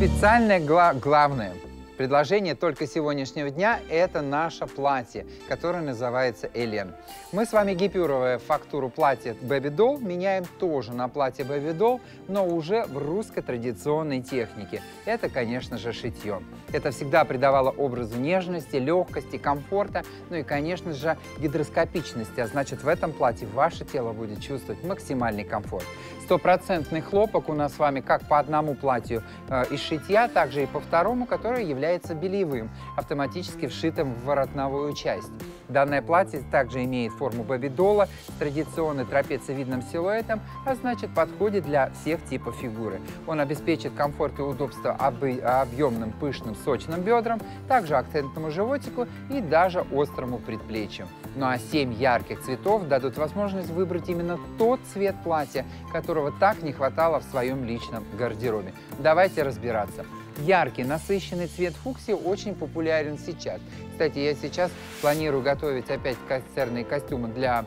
Специальное гла главное предложение только сегодняшнего дня – это наше платье, которое называется Элен. Мы с вами гипюровая фактуру платья Baby Doll меняем тоже на платье Baby Doll, но уже в русской традиционной технике. Это, конечно же, шитье. Это всегда придавало образу нежности, легкости, комфорта, ну и, конечно же, гидроскопичности. А значит, в этом платье ваше тело будет чувствовать максимальный комфорт. Стопроцентный хлопок у нас с вами как по одному платью э, из шитья, также и по второму, который является бельевым, автоматически вшитым в воротновую часть. Данное платье также имеет форму бэби-дола с традиционной трапециевидным силуэтом, а значит подходит для всех типов фигуры. Он обеспечит комфорт и удобство объемным, пышным, сочным бедрам, также акцентному животику и даже острому предплечью. Ну а 7 ярких цветов дадут возможность выбрать именно тот цвет платья, которого так не хватало в своем личном гардеробе. Давайте разбираться. Яркий, насыщенный цвет фуксии очень популярен сейчас. Кстати, я сейчас планирую готовить опять концертные костюмы для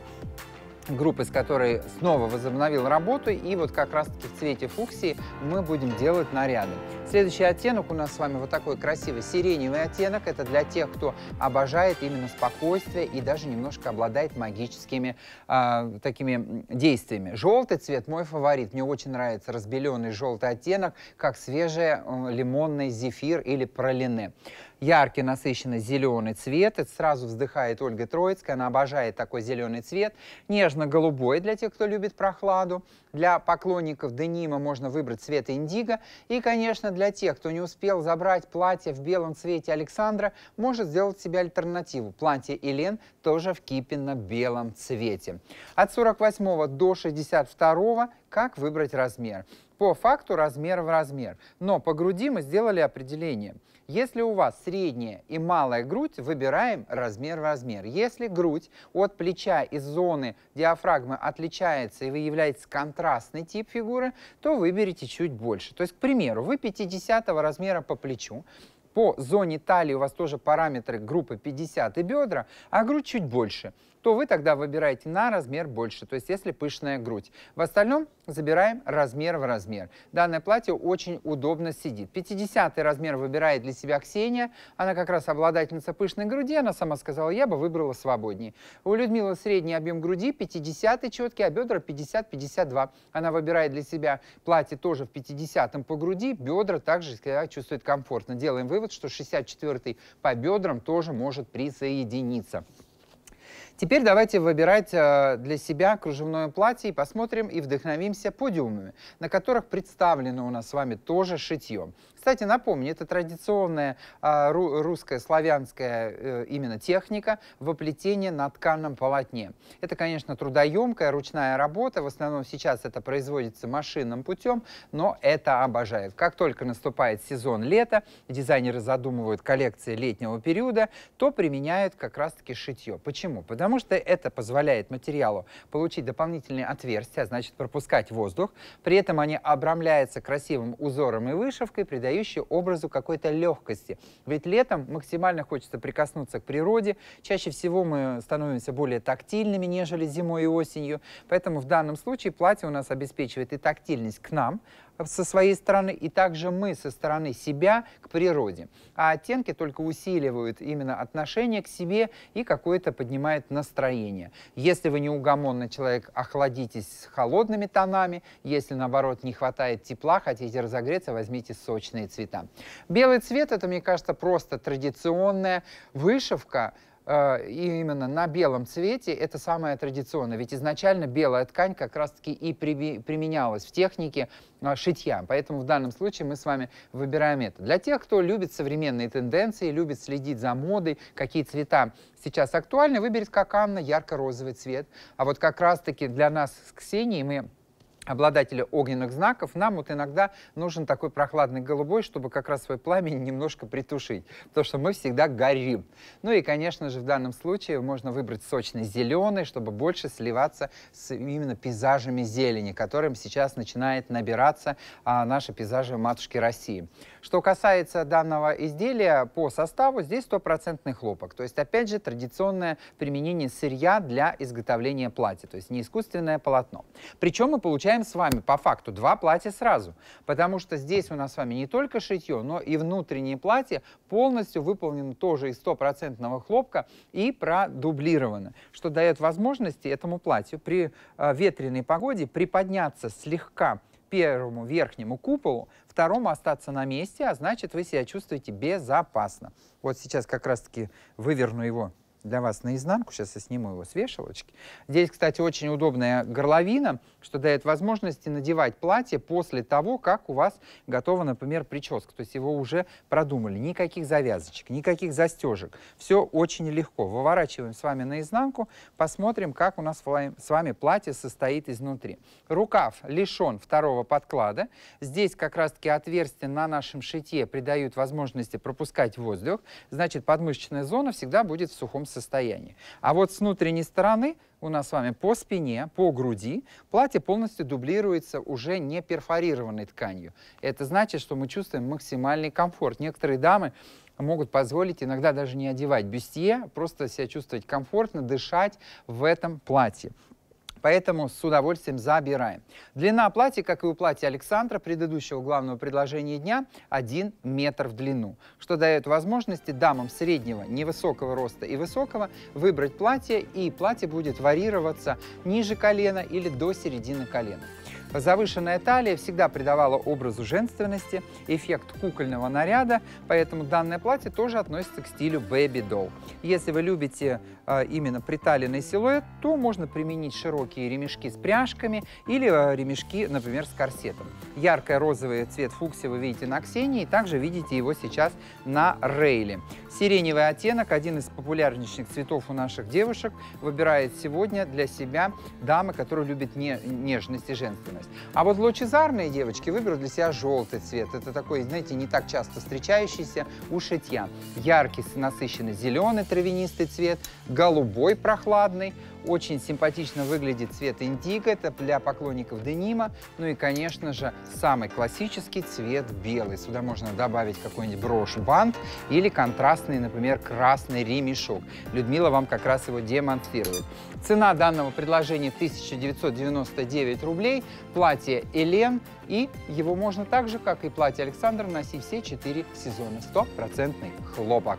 группы, с которой снова возобновил работу, и вот как раз-таки в цвете фуксии мы будем делать наряды. Следующий оттенок у нас с вами вот такой красивый сиреневый оттенок. Это для тех, кто обожает именно спокойствие и даже немножко обладает магическими э, такими действиями. Желтый цвет мой фаворит. Мне очень нравится разбеленный желтый оттенок, как свежий э, лимонный зефир или пролине яркий, насыщенный зеленый цвет. Это сразу вздыхает Ольга Троицкая, она обожает такой зеленый цвет. Нежно-голубой для тех, кто любит прохладу. Для поклонников денима можно выбрать цвет индиго. И, конечно, для тех, кто не успел забрать платье в белом цвете Александра, может сделать себе альтернативу. Платье Елен тоже в кипенно-белом цвете. От 48 до 62 как выбрать размер? По факту размер в размер. Но по груди мы сделали определение – если у вас средняя и малая грудь, выбираем размер в размер. Если грудь от плеча из зоны диафрагмы отличается и вы являетесь контрастный тип фигуры, то выберите чуть больше. То есть, к примеру, вы 50 размера по плечу, по зоне талии у вас тоже параметры группы 50 и бедра, а грудь чуть больше то вы тогда выбираете на размер больше, то есть если пышная грудь. В остальном забираем размер в размер. Данное платье очень удобно сидит. 50 размер выбирает для себя Ксения, она как раз обладательница пышной груди, она сама сказала, я бы выбрала свободнее. У Людмилы средний объем груди 50 четкий, а бедра 50-52. Она выбирает для себя платье тоже в 50 по груди, бедра также чувствует комфортно. Делаем вывод, что 64 по бедрам тоже может присоединиться. Теперь давайте выбирать э, для себя кружевное платье и посмотрим и вдохновимся подиумами, на которых представлено у нас с вами тоже шитье. Кстати, напомню, это традиционная а, русская, славянская э, именно техника воплетения на тканом полотне. Это, конечно, трудоемкая ручная работа, в основном сейчас это производится машинным путем, но это обожают. Как только наступает сезон лета, дизайнеры задумывают коллекции летнего периода, то применяют как раз-таки шитье. Почему? Потому что это позволяет материалу получить дополнительные отверстия, а значит пропускать воздух, при этом они обрамляются красивым узором и вышивкой, придают дающий образу какой-то легкости. Ведь летом максимально хочется прикоснуться к природе. Чаще всего мы становимся более тактильными, нежели зимой и осенью. Поэтому в данном случае платье у нас обеспечивает и тактильность к нам, со своей стороны, и также мы со стороны себя к природе. А оттенки только усиливают именно отношение к себе и какое-то поднимает настроение. Если вы неугомонный человек, охладитесь с холодными тонами. Если, наоборот, не хватает тепла, хотите разогреться, возьмите сочные цвета. Белый цвет – это, мне кажется, просто традиционная вышивка, Э, именно на белом цвете это самое традиционное. Ведь изначально белая ткань как раз-таки и применялась в технике э, шитья. Поэтому в данном случае мы с вами выбираем это. Для тех, кто любит современные тенденции, любит следить за модой, какие цвета сейчас актуальны, выберите, как Анна, ярко-розовый цвет. А вот как раз-таки для нас с Ксенией мы обладателя огненных знаков, нам вот иногда нужен такой прохладный голубой, чтобы как раз свой пламень немножко притушить, потому что мы всегда горим. Ну и, конечно же, в данном случае можно выбрать сочный зеленый, чтобы больше сливаться с именно пейзажами зелени, которым сейчас начинает набираться а, наши пейзажи матушки России. Что касается данного изделия по составу, здесь стопроцентный хлопок. То есть, опять же, традиционное применение сырья для изготовления платья, то есть не искусственное полотно. Причем мы получаем с вами по факту два платья сразу, потому что здесь у нас с вами не только шитье, но и внутреннее платье полностью выполнено тоже из стопроцентного хлопка и продублировано, что дает возможности этому платью при э, ветреной погоде приподняться слегка первому верхнему куполу, второму остаться на месте, а значит, вы себя чувствуете безопасно. Вот сейчас как раз-таки выверну его для вас наизнанку. Сейчас я сниму его с вешалочки. Здесь, кстати, очень удобная горловина, что дает возможности надевать платье после того, как у вас готова, например, прическа. То есть его уже продумали. Никаких завязочек, никаких застежек. Все очень легко. Выворачиваем с вами наизнанку, посмотрим, как у нас с вами платье состоит изнутри. Рукав лишен второго подклада. Здесь как раз-таки отверстия на нашем шите придают возможности пропускать воздух. Значит, подмышечная зона всегда будет в сухом состоянии. А вот с внутренней стороны у нас с вами по спине, по груди платье полностью дублируется уже не перфорированной тканью. Это значит, что мы чувствуем максимальный комфорт. Некоторые дамы могут позволить иногда даже не одевать бюстье, просто себя чувствовать комфортно, дышать в этом платье поэтому с удовольствием забираем. Длина платья, как и у платья Александра, предыдущего главного предложения дня, 1 метр в длину, что дает возможности дамам среднего, невысокого роста и высокого выбрать платье, и платье будет варьироваться ниже колена или до середины колена. Завышенная талия всегда придавала образу женственности, эффект кукольного наряда, поэтому данное платье тоже относится к стилю baby doll. Если вы любите э, именно приталенный силуэт, то можно применить широкие ремешки с пряжками или э, ремешки, например, с корсетом. Яркий розовый цвет фуксии вы видите на Ксении, также видите его сейчас на Рейле. Сиреневый оттенок, один из популярнейших цветов у наших девушек, выбирает сегодня для себя дамы, которые любят не, нежность и женственность. А вот лучезарные девочки выберут для себя желтый цвет. Это такой, знаете, не так часто встречающийся у шитья. Яркий, насыщенный зеленый травянистый цвет, голубой прохладный, очень симпатично выглядит цвет индиго, это для поклонников денима. Ну и, конечно же, самый классический цвет белый. Сюда можно добавить какой-нибудь брошь-бант или контрастный, например, красный ремешок. Людмила вам как раз его демонстрирует. Цена данного предложения 1999 рублей. Платье Элен. И его можно так же, как и платье Александра, носить все четыре сезона. Стопроцентный хлопок.